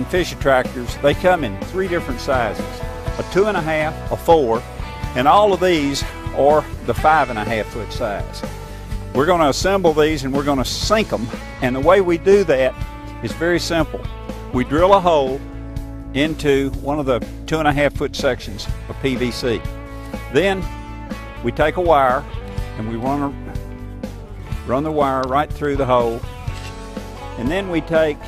buying fish attractors, they come in three different sizes, a two and a half, a four, and all of these are the five and a half foot size. We're going to assemble these and we're going to sink them. And the way we do that is very simple. We drill a hole into one of the two and a half foot sections of PVC. Then we take a wire and we run, run the wire right through the hole. And then we take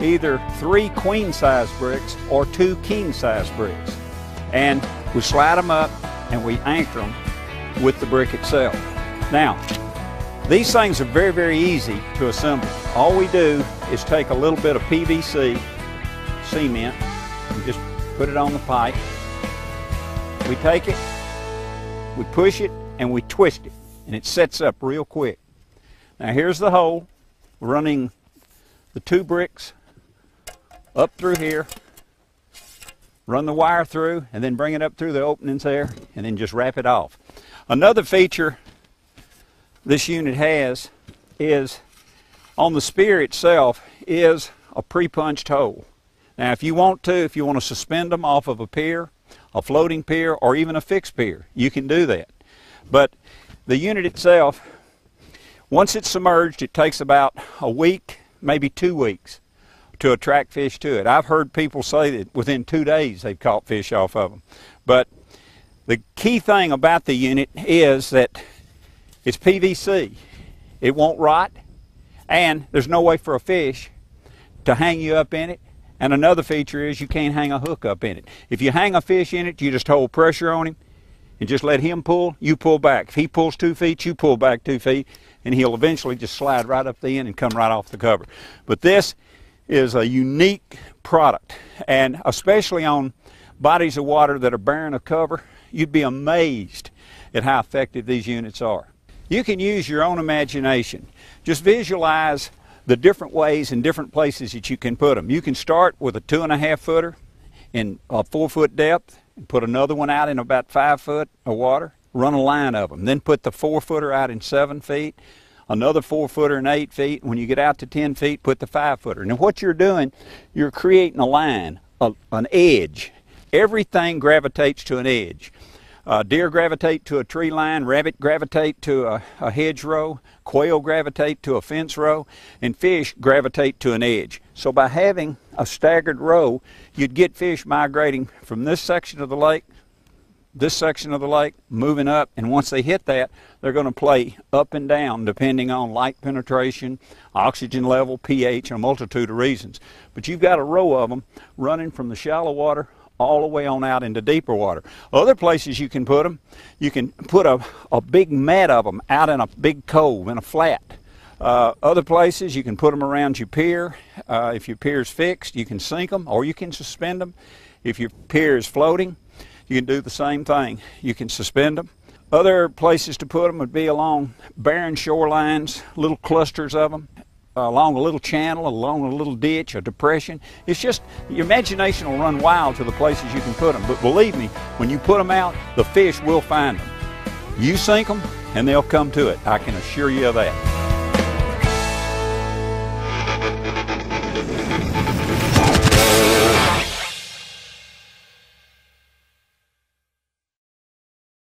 either three queen size bricks or two king size bricks. And we slide them up and we anchor them with the brick itself. Now, these things are very, very easy to assemble. All we do is take a little bit of PVC cement and just put it on the pipe. We take it, we push it, and we twist it, and it sets up real quick. Now here's the hole, running the two bricks up through here, run the wire through, and then bring it up through the openings there, and then just wrap it off. Another feature this unit has is on the spear itself is a pre-punched hole. Now if you want to, if you want to suspend them off of a pier, a floating pier, or even a fixed pier, you can do that. But the unit itself, once it's submerged, it takes about a week, maybe two weeks to attract fish to it. I've heard people say that within two days they've caught fish off of them. But the key thing about the unit is that it's PVC. It won't rot, and there's no way for a fish to hang you up in it. And another feature is you can't hang a hook up in it. If you hang a fish in it, you just hold pressure on him and just let him pull, you pull back. If he pulls two feet, you pull back two feet, and he'll eventually just slide right up the end and come right off the cover. But this is a unique product, and especially on bodies of water that are barren of cover, you'd be amazed at how effective these units are. You can use your own imagination. Just visualize the different ways and different places that you can put them. You can start with a two and a half footer in a four foot depth and put another one out in about five foot of water. Run a line of them. Then put the four footer out in seven feet, another four footer and eight feet. When you get out to 10 feet, put the five footer. Now what you're doing, you're creating a line, a, an edge. Everything gravitates to an edge. Uh, deer gravitate to a tree line, rabbit gravitate to a, a hedgerow, quail gravitate to a fence row, and fish gravitate to an edge. So by having a staggered row, you'd get fish migrating from this section of the lake, this section of the lake, moving up, and once they hit that, they're going to play up and down depending on light penetration, oxygen level, pH, and a multitude of reasons. But you've got a row of them running from the shallow water all the way on out into deeper water. Other places you can put them, you can put a, a big mat of them out in a big cove, in a flat. Uh, other places you can put them around your pier. Uh, if your pier is fixed, you can sink them or you can suspend them. If your pier is floating, you can do the same thing. You can suspend them. Other places to put them would be along barren shorelines, little clusters of them, uh, along a little channel, along a little ditch, a depression. It's just your imagination will run wild to the places you can put them. But believe me, when you put them out, the fish will find them. You sink them, and they'll come to it. I can assure you of that.